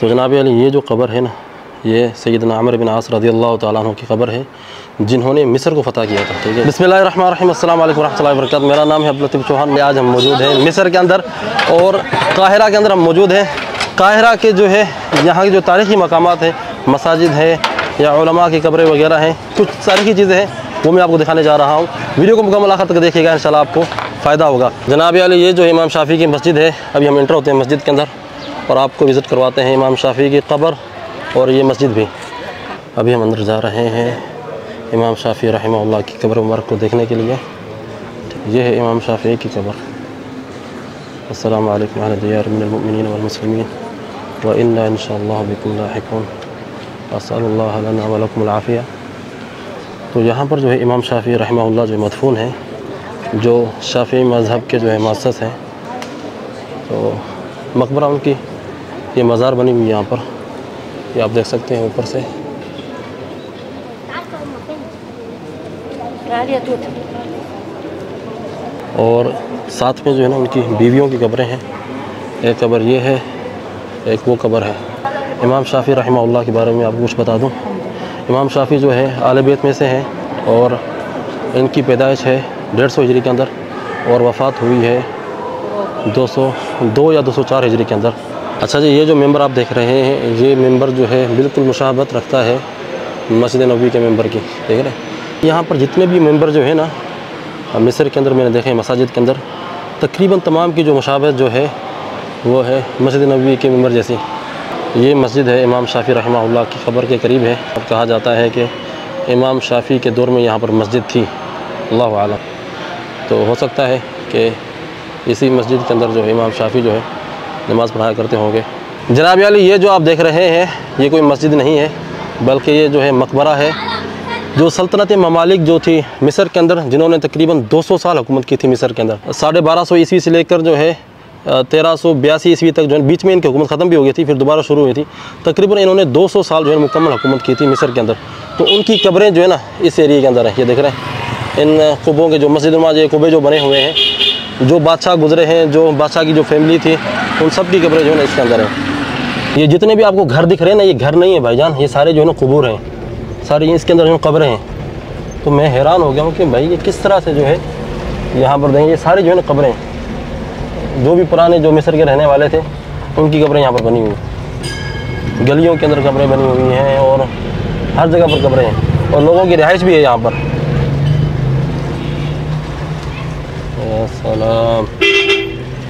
تو جناب علی، یہ جو قبر ہے نا، یہ سیدنا عمر بن عاص رضی اللہ تعالیٰ عنہ کی قبر ہے، جنہوں نے مصر کو فتح کیا تھا، ٹھیک ہے؟ بسم اللہ الرحمن الرحیم، السلام علیکم ورحمۃ اللہ وبرکاتہ۔ میرا نام ہے عبدالطیب چوہان، میں آج ہم موجود ہیں مصر کے اندر، اور قاہرہ کے اندر ہم موجود ہیں۔ قاہرہ کے جو ہے، یہاں کے جو تاریخی مقامات ہیں، مساجد ہے یا علماء کی قبریں وغیرہ ہیں، کچھ تاریخی چیزیں ہیں، وہ میں آپ کو دکھانے جا رہا ہوں۔ ویڈیو کو مکمل آخر تک دیکھیے گا، انشاءاللہ آپ کو فائدہ ہوگا۔ جناب علی، یہ جو امام شافی کی مسجد ہے، ابھی ہم انٹر ہوتے ہیں مسجد کے اندر۔ اور آپ کو وزٹ کرواتے ہیں امام شافی کی قبر اور یہ مسجد بھی۔ ابھی ہم اندر جا رہے ہیں امام شافی رحمہ اللہ کی قبر مبارک کو دیکھنے کے لیے۔ یہ ہے امام شافی کی قبر۔ السلام علیکم اہل دیار من المؤمنین والمسلمین۔ وإنا إن شاء الله لاحقون۔ اسأل اللہ لنا ولکم العافیہ۔ تو یہاں پر جو ہے امام شافی رحمہ اللہ جو مدفون ہے جو شافی مذہب کے جو ہے معزز ہیں، تو مقبرہ ان کی یہ مزار بنی ہوئی یہاں پر۔ یہ آپ دیکھ سکتے ہیں اوپر سے۔ اور ساتھ میں جو ہے نا ان کی بیویوں کی قبریں ہیں۔ ایک قبر یہ ہے، ایک وہ قبر ہے۔ امام شافی رحمہ اللہ کے بارے میں آپ کو کچھ بتا دوں۔ امام شافی جو ہے آل بیت میں سے ہیں اور ان کی پیدائش ہے ڈیڑھ سو ہجری کے اندر اور وفات ہوئی ہے دو سو دو یا دو سو چار ہجری کے اندر۔ اچھا جی یہ جو ممبر آپ دیکھ رہے ہیں، یہ ممبر جو ہے بالکل مشابت رکھتا ہے مسجد نبوی کے ممبر کی، دیکھ رہے ہیں؟ یہاں پر جتنے بھی ممبر جو ہے نا، مصر کے اندر میں نے دیکھے مساجد کے اندر، تقریباً تمام کی جو مشابہت جو ہے، وہ ہے مسجد نبوی کے ممبر جیسی۔ یہ مسجد ہے امام شافی رحمہ اللہ کی قبر کے قریب ہے۔ اور کہا جاتا ہے کہ امام شافی کے دور میں یہاں پر مسجد تھی۔ اللہ عالم تو ہو سکتا ہے کہ اسی مسجد کے اندر جو ہے، امام شافی جو ہے نماز پڑھایا کرتے ہوں گے۔ جناب علی، یہ جو آپ دیکھ رہے ہیں، یہ کوئی مسجد نہیں ہے، بلکہ یہ جو ہے مقبرہ ہے۔ جو سلطنت ممالک جو تھی مصر کے اندر، جنہوں نے تقریباً دو سو سال حکومت کی تھی مصر کے اندر۔ ساڑھے بارہ سو عیسوی سے لے کر جو ہے تیرہ سو بیاسی عیسوی تک جو ہے، بیچ میں ان کی حکومت ختم بھی ہو گئی تھی، پھر دوبارہ شروع ہوئی تھی۔ تقریباً انہوں نے دو سو سال جو ہے، مکمل حکومت کی تھی مصر کے اندر۔ تو ان کی قبریں جو ہے نا، اس ایریے کے اندر ہیں۔ یہ دیکھ رہے ہیں۔ ان قبوں کے جو مسجد نماز، یہ قبے جو بنے ہوئے ہیں، جو بادشاہ گزرے ہیں، جو بادشاہ کی جو فیملی تھی ان سب کی قبریں جو ہے نا اس کے اندر ہیں۔ یہ جتنے بھی آپ کو گھر دکھ رہے ہیں نا، یہ گھر نہیں ہے بھائی جان، یہ سارے جو ہے نا قبور ہیں۔ سارے یہ اس کے اندر جو قبریں ہیں۔ تو میں حیران ہو گیا ہوں کہ بھائی یہ کس طرح سے جو ہے یہاں پر دیں گے یہ سارے جو ہے نا قبریں جو بھی پرانے جو مصر کے رہنے والے تھے، ان کی قبریں یہاں پر بنی ہوئی ہیں۔ گلیوں کے اندر قبریں بنی ہوئی ہیں اور ہر جگہ پر قبریں ہیں۔ اور لوگوں کی رہائش بھی ہے یہاں پر۔ سلام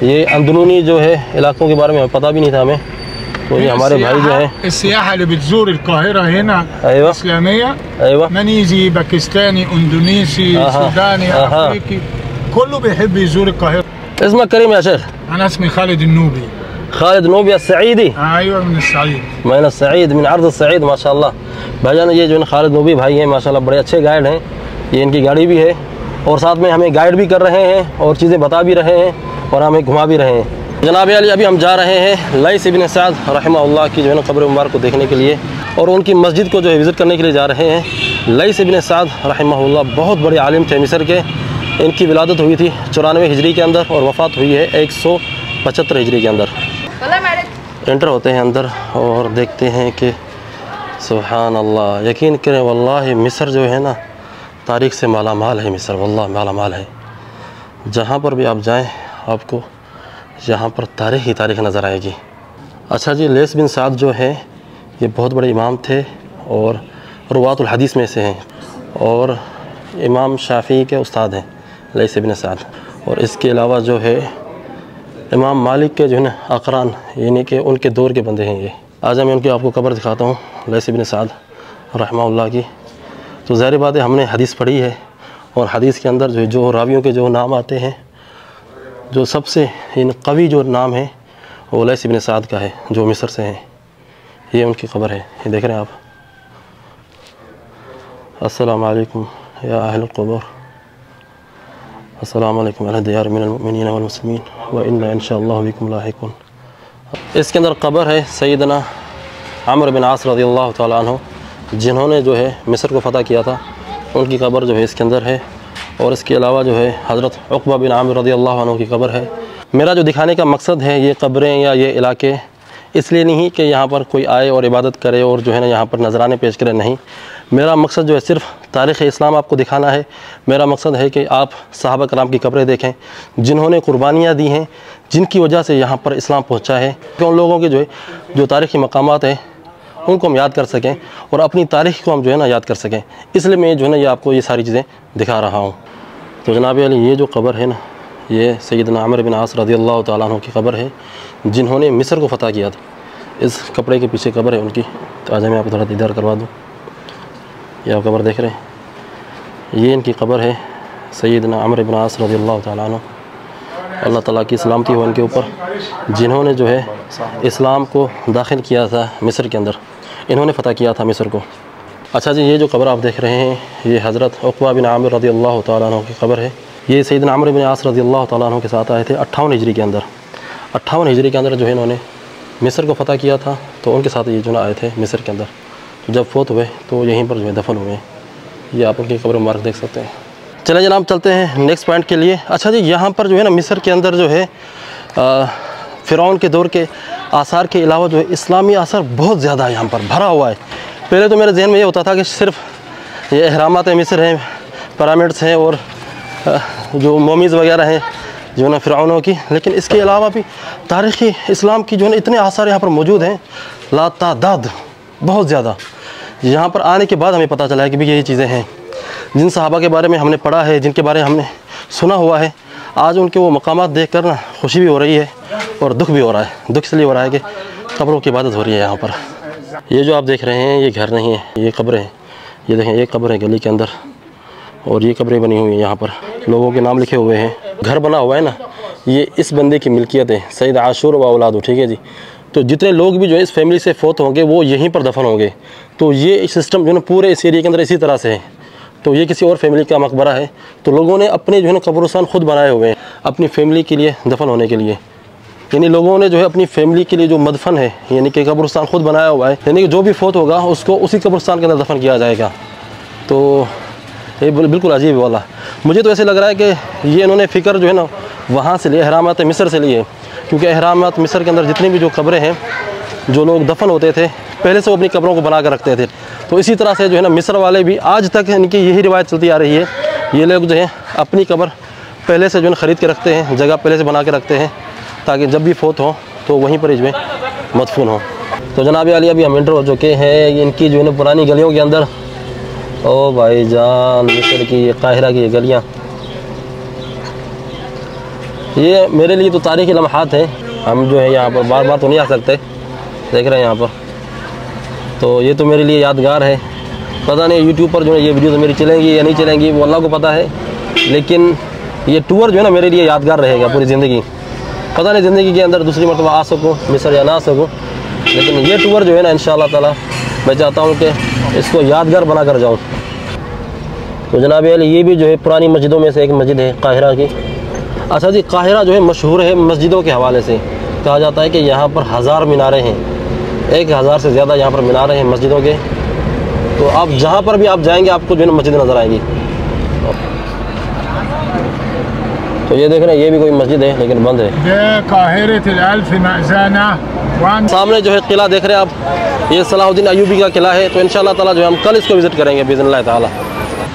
یہ اندرونی جو ہے علاقوں کے بارے میں پتہ بھی نہیں تھا ہمیں۔ تو یہ ہمارے بھائی جو ہیں۔ السياحة اللي بتزور القاهرة هنا أيوة. إسلامية ايوه منيزي باكستاني اندونيسي أها. سوداني أها. افريقي كله بيحب يزور القاهرة اسمك كريم يا شيخ انا اسمي خالد النوبي خالد نوبيا السعيدي ايوه من الصعيد میں السعید من عرض السعید ماشاء اللہ بھائی جان یہ جو خالد نوبی بھائی ہیں ماشاء اللہ بڑے اچھے گائیڈ ہیں۔ یہ ان کی گاڑی بھی ہے۔ اور ساتھ میں ہمیں گائیڈ بھی کر رہے ہیں اور چیزیں بتا بھی رہے ہیں اور ہمیں گھما بھی رہے ہیں۔ جناب علی ابھی ہم جا رہے ہیں لئیس ابن سعد رحمہ اللہ کی جو ہے نا قبر مبارک کو دیکھنے کے لیے اور ان کی مسجد کو جو ہے وزٹ کرنے کے لیے جا رہے ہیں۔ لئیس ابن سعد رحمہ اللہ بہت بڑے عالم تھے مصر کے۔ ان کی ولادت ہوئی تھی چورانوے ہجری کے اندر اور وفات ہوئی ہے ایک سو پچہتر ہجری کے اندر۔ انٹر ہوتے ہیں اندر اور دیکھتے ہیں کہ سبحان اللہ یقین کریں واللہ مصر جو ہے نا تاریخ سے مالا مال ہے مصر، واللہ مالا مال ہے۔ جہاں پر بھی آپ جائیں، آپ کو یہاں پر تاریخ ہی تاریخ نظر آئے گی۔ اچھا جی لیس بن سعد جو ہیں، یہ بہت بڑے امام تھے اور روات الحدیث میں سے ہیں اور امام شافعی کے استاد ہیں لیس بن سعد۔ اور اس کے علاوہ جو ہے، امام مالک کے جو ہے نا، اقران یعنی کہ ان کے دور کے بندے ہیں یہ۔ آج میں ان کی آپ کو قبر دکھاتا ہوں لیس بن سعد رحمہ اللہ کی۔ تو ظاہر بات ہے ہم نے حدیث پڑھی ہے اور حدیث کے اندر جو جو راویوں کے جو نام آتے ہیں، جو سب سے ان قوی جو نام ہے وہ لیس بن سعد کا ہے، جو مصر سے ہیں۔ یہ ان کی قبر ہے۔ یہ دیکھ رہے ہیں آپ۔ السلام علیکم یا اہل القبور۔ السلام علیکم علیہ دیار من المؤمنین والمسلمین۔ وإنا ان اللہ بکم اس کے اندر قبر ہے سیدنا عمر بن عاص رضی اللہ تعالیٰ عنہ۔ جنہوں نے جو ہے مصر کو فتح کیا تھا، ان کی قبر جو ہے اس کے اندر ہے۔ اور اس کے علاوہ جو ہے حضرت عقبہ بن عامر رضی اللہ عنہ کی قبر ہے۔ میرا جو دکھانے کا مقصد ہے، یہ قبریں یا یہ علاقے، اس لیے نہیں کہ یہاں پر کوئی آئے اور عبادت کرے اور جو ہے نا یہاں پر نذرانے پیش کرے، نہیں۔ میرا مقصد جو ہے صرف تاریخ اسلام آپ کو دکھانا ہے۔ میرا مقصد ہے کہ آپ صحابہ کرام کی قبریں دیکھیں، جنہوں نے قربانیاں دی ہیں، جن کی وجہ سے یہاں پر اسلام پہنچا ہے۔ کہ ان لوگوں کے جو ہے، جو تاریخی مقامات ہیں ان کو ہم یاد کر سکیں اور اپنی تاریخ کو ہم جو ہے نا یاد کر سکیں۔ اس لیے میں جو ہے نا یہ آپ کو یہ ساری چیزیں دکھا رہا ہوں۔ تو جناب علی، یہ جو قبر ہے نا، یہ سیدنا عمر بن عاص رضی اللہ تعالیٰ عنہ کی قبر ہے، جنہوں نے مصر کو فتح کیا تھا۔ اس کپڑے کے پیچھے قبر ہے، ان کی۔ تو آج میں آپ کو تھوڑا دیدار کروا دوں۔ یہ آپ قبر دیکھ رہے ہیں۔ یہ ان کی قبر ہے سیدنا عمر بن عاص رضی اللہ تعالیٰ عنہ۔ اللہ تعالیٰ کی سلامتی ہو ان کے اوپر، جنہوں نے جو ہے اسلام کو داخل کیا تھا مصر کے اندر، انہوں نے فتح کیا تھا مصر کو۔ اچھا جی یہ جو قبر آپ دیکھ رہے ہیں، یہ حضرت عقبہ بن عامر رضی اللہ تعالیٰ عنہ کی قبر ہے۔ یہ سیدنا عمر بن عاص رضی اللہ تعالیٰ عنہ کے ساتھ آئے تھے اٹھاون ہجری کے اندر۔ اٹھاون ہجری کے اندر جو ہے انہوں نے مصر کو فتح کیا تھا، تو ان کے ساتھ یہ جو نا آئے تھے مصر کے اندر۔ جب فوت ہوئے، تو یہیں پر جو ہے دفن ہوئے۔ یہ آپ ان کی قبر مبارک دیکھ سکتے ہیں۔ چلیں جناب، چلتے ہیں نیکسٹ پوائنٹ کے لیے۔ اچھا جی یہاں پر جو ہے نا مصر کے اندر جو ہے فرعون کے دور کے آثار کے علاوہ جو ہے، اسلامی آثار بہت زیادہ ہے یہاں پر بھرا ہوا ہے۔ پہلے تو میرے ذہن میں یہ ہوتا تھا کہ صرف یہ احرامات مصر ہیں پرامڈس ہیں اور جو مومیز وغیرہ ہیں جو ہے نا فرعونوں کی۔ لیکن اس کے علاوہ بھی تاریخی اسلام کی جو ہے نا اتنے آثار یہاں پر موجود ہیں لا تعداد بہت زیادہ۔ یہاں پر آنے کے بعد ہمیں پتہ چلا ہے کہ بھی یہی چیزیں ہیں۔ جن صحابہ کے بارے میں ہم نے پڑھا ہے، جن کے بارے میں ہم نے سنا ہوا ہے، آج ان کے وہ مقامات دیکھ کر نا خوشی بھی ہو رہی ہے اور دکھ بھی ہو رہا ہے۔ دکھ اس لیے ہو رہا ہے کہ قبروں کی عبادت ہو رہی ہے یہاں پر۔ یہ جو آپ دیکھ رہے ہیں، یہ گھر نہیں ہے، یہ قبریں ہیں۔ یہ دیکھیں، یہ قبر ہے گلی کے اندر اور یہ قبریں بنی ہوئی ہیں یہاں پر۔ لوگوں کے نام لکھے ہوئے ہیں۔ گھر بنا ہوا ہے نا، یہ اس بندے کی ملکیت ہے سعید عاشور و اولاد ٹھیک ہے جی۔ تو جتنے لوگ بھی جو ہے اس فیملی سے فوت ہوں گے، وہ یہیں پر دفن ہوں گے۔ تو یہ سسٹم جو ہے نا، پورے اس ایریے کے اندر اسی طرح سے ہے۔ تو یہ کسی اور فیملی کا مقبرہ ہے۔ تو لوگوں نے اپنے جو ہے نا قبرستان خود بنائے ہوئے ہیں، اپنی فیملی کے لیے دفن ہونے کے لیے۔ یعنی لوگوں نے جو ہے اپنی فیملی کے لیے جو مدفن ہے یعنی کہ قبرستان خود بنایا ہوا ہے یعنی کہ جو بھی فوت ہوگا، اس کو اسی قبرستان کے اندر دفن کیا جائے گا۔ تو یہ بالکل عجیب والا مجھے تو ایسے لگ رہا ہے کہ یہ انہوں نے فکر جو ہے نا وہاں سے لیے احرامات مصر سے لیے۔ کیونکہ احرامات مصر کے اندر جتنی بھی جو قبریں ہیں جو لوگ دفن ہوتے تھے، پہلے سے وہ اپنی قبروں کو بنا کر رکھتے تھے۔ تو اسی طرح سے جو ہے نا مصر والے بھی آج تک ان کی یہی روایت چلتی آ رہی ہے۔ یہ لوگ جو ہیں اپنی قبر پہلے سے جو ہے خرید کے رکھتے ہیں، جگہ پہلے سے بنا کے رکھتے ہیں تاکہ جب بھی فوت ہوں تو وہیں پر جو ہے مدفون ہوں۔ تو جناب علی ابھی ہم انٹر ہو چکے ہیں ان کی جو ہے نا پرانی گلیوں کے اندر۔ او بھائی جان، مصر کی یہ قاہرہ کی یہ گلیاں۔ یہ میرے لیے تو تاریخی لمحات ہیں۔ ہم جو ہے یہاں پر بار بار تو نہیں آ سکتے۔ دیکھ رہے ہیں یہاں پر۔ تو یہ تو میرے لیے یادگار ہے۔ پتہ نہیں یوٹیوب پر جو ہے یہ ویڈیوز میری چلیں گی یا نہیں چلیں گی، وہ اللہ کو پتہ ہے۔ لیکن یہ ٹور جو ہے نا میرے لیے یادگار رہے گا پوری زندگی۔ پتہ نہیں زندگی کے اندر دوسری مرتبہ آ سکوں مصر یا نہ آ سکوں لیکن یہ ٹور جو ہے نا ان شاء اللہ تعالیٰ میں چاہتا ہوں کہ اس کو یادگار بنا کر جاؤں۔ تو جناب علی، یہ بھی جو ہے پرانی مسجدوں میں سے ایک مسجد ہے قاہرہ کی۔ اچھا جی قاہرہ جو ہے مشہور ہے مسجدوں کے حوالے سے۔ کہا جاتا ہے کہ یہاں پر ہزار مینارے ہیں۔ ایک ہزار سے زیادہ یہاں پر مینارے ہیں مسجدوں کے۔ تو آپ جہاں پر بھی آپ جائیں گے آپ کو جو ہے نا مسجد نظر آئیں گی۔ تو یہ دیکھ رہے ہیں یہ بھی کوئی مسجد ہے لیکن بند ہے۔ سامنے جو ہے قلعہ دیکھ رہے ہیں آپ یہ صلاح الدین ایوبی کا قلعہ ہے۔ تو ان شاء اللہ تعالیٰ جو ہے ہم کل اس کو وزٹ کریں گے بزن اللہ تعالیٰ۔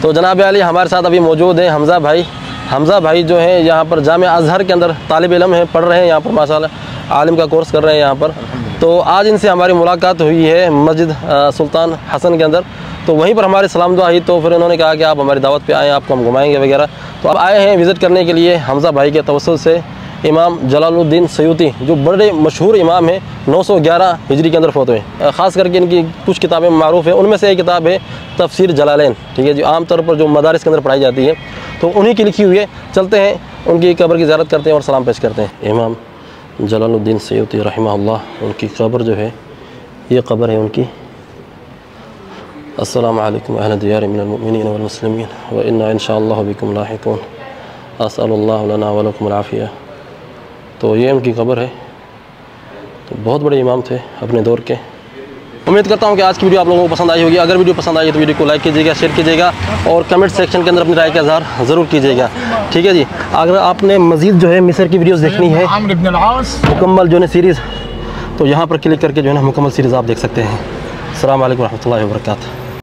تو جناب علی ہمارے ساتھ ابھی موجود ہیں حمزہ بھائی۔ حمزہ بھائی جو ہیں یہاں پر جامع اظہر کے اندر طالب علم ہیں پڑھ رہے ہیں یہاں پر ماشاء اللہ عالم کا کورس کر رہے ہیں یہاں پر۔ تو آج ان سے ہماری ملاقات ہوئی ہے مسجد سلطان حسن کے اندر۔ تو وہیں پر ہماری سلام دعا ہوئی۔ تو پھر انہوں نے کہا کہ آپ ہماری دعوت پہ آئیں، آپ کو ہم گھمائیں گے وغیرہ۔ تو اب آئے ہیں وزٹ کرنے کے لیے حمزہ بھائی کے توسل سے امام جلال الدین سیوتی جو بڑے مشہور امام ہیں۔ نو سو گیارہ ہجری کے اندر فوت ہوئے۔ خاص کر کے ان کی کچھ کتابیں معروف ہیں۔ ان میں سے ایک کتاب ہے تفسیر جلالین، ٹھیک ہے جو عام طور پر جو مدارس کے اندر پڑھائی جاتی ہے۔ تو انہی کی لکھی ہوئی ہے۔ چلتے ہیں، ان کی قبر کی زیارت کرتے ہیں اور سلام پیش کرتے ہیں۔ امام جلال الدین سیوتی رحمہ اللہ، ان کی قبر جو ہے، یہ قبر ہے ان کی۔ السلام علیکم اہل دیار من المؤمنین والمسلمین وإنا ان شاء اللہ بكم لاحقون۔ اسأل اللہ لنا ولکم العافیہ۔ تو یہ ان کی قبر ہے۔ تو بہت بڑے امام تھے اپنے دور کے۔ امید کرتا ہوں کہ آج کی ویڈیو آپ لوگوں کو پسند آئی ہوگی۔ اگر ویڈیو پسند آئی تو ویڈیو کو لائک کیجیے گا شیئر کیجیے گا اور کمنٹ سیکشن کے اندر اپنی رائے کا اظہار ضرور کیجیے گا۔ ٹھیک ہے جی۔ اگر آپ نے مزید جو ہے مصر کی ویڈیوز دیکھنی ہے مکمل جو ہے سیریز تو یہاں پر کلک کر کے جو ہے نا مکمل سیریز آپ دیکھ سکتے ہیں۔ السلام علیکم ورحمۃ اللہ وبرکاتہ۔